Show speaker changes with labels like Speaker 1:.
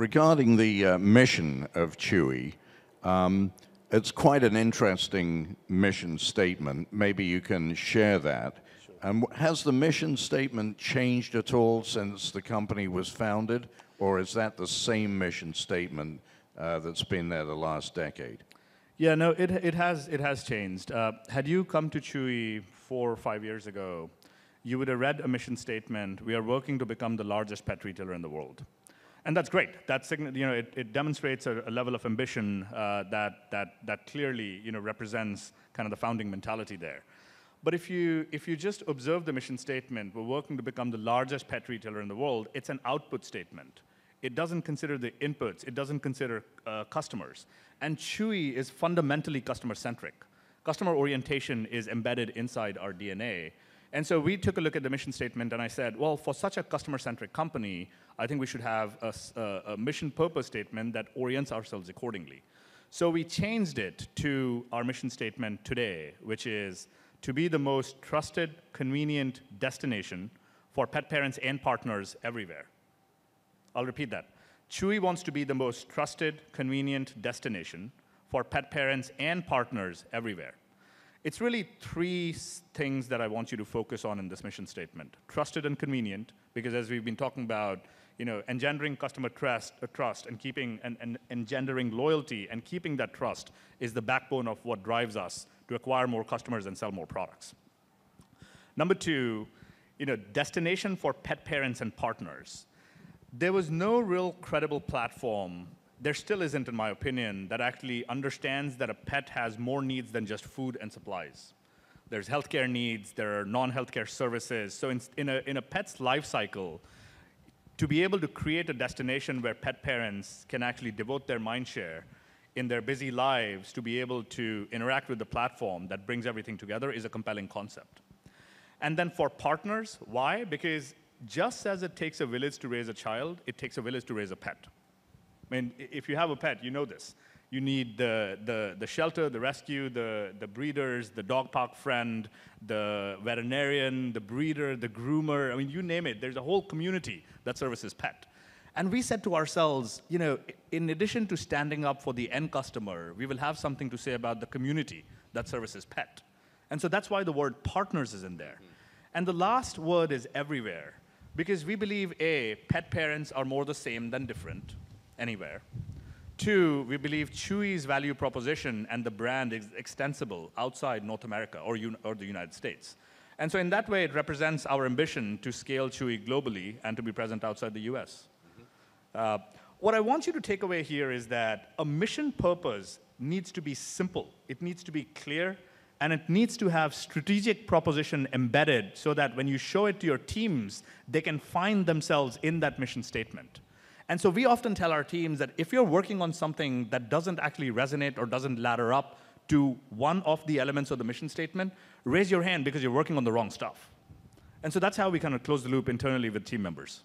Speaker 1: regarding the uh, mission of Chewy, um, it's quite an interesting mission statement. Maybe you can share that. Sure. Um, has the mission statement changed at all since the company was founded, or is that the same mission statement uh, that's been there the last decade?
Speaker 2: Yeah, no, it, it, has, it has changed. Uh, had you come to Chewy four or five years ago, you would have read a mission statement, we are working to become the largest pet retailer in the world. And that's great. That's, you know, it, it demonstrates a, a, level of ambition uh, that, that, that clearly you know, represents kind of the founding mentality there. But if you, if you just observe the mission statement, we're working to become the largest pet retailer in the world, it's an output statement. It doesn't consider the inputs, it doesn't consider uh, customers. And Chewy is fundamentally customer centric. Customer orientation is embedded inside our DNA. And so we took a look at the mission statement and I said, well, for such a customer centric company, I think we should have a, a, a, mission purpose statement that orients ourselves accordingly. So we changed it to our mission statement today, which is to be the most trusted, convenient destination for pet parents and partners everywhere. I'll repeat that. Chewy wants to be the most trusted, convenient destination for pet parents and partners everywhere. It's really three things that I want you to focus on in this mission statement. Trusted and convenient, because as we've been talking about, you know, engendering customer trust, uh, trust and keeping and, and engendering loyalty and keeping that trust is the backbone of what drives us to acquire more customers and sell more products. Number two, you know, destination for pet parents and partners. There was no real credible platform there still isn't, in my opinion, that actually understands that a pet has more needs than just food and supplies. There's healthcare needs, there are non-healthcare services. So in, in, a, in a pet's life cycle, to be able to create a destination where pet parents can actually devote their mind share in their busy lives to be able to interact with the platform that brings everything together is a compelling concept. And then for partners, why? Because just as it takes a village to raise a child, it takes a village to raise a pet. I mean, if you have a pet, you know this. You need the, the, the shelter, the rescue, the, the breeders, the dog park friend, the veterinarian, the breeder, the groomer. I mean, you name it. There's a whole community that services pet. And we said to ourselves, you know, in addition to standing up for the end customer, we will have something to say about the community that services pet. And so that's why the word partners is in there. Mm. And the last word is everywhere, because we believe A, pet parents are more the same than different anywhere. Two, we believe Chewy's value proposition and the brand is extensible outside North America or, or the United States. And so in that way, it represents our ambition to scale Chewy globally and to be present outside the US. Mm-hmm. Uh, what I want you to take away here is that a mission purpose needs to be simple. It needs to be clear, and it needs to have strategic proposition embedded so that when you show it to your teams, they can find themselves in that mission statement. And so we often tell our teams that if you're working on something that doesn't actually resonate or doesn't ladder up to one of the elements of the mission statement, raise your hand because you're working on the wrong stuff. And so that's how we kind of close the loop internally with team members.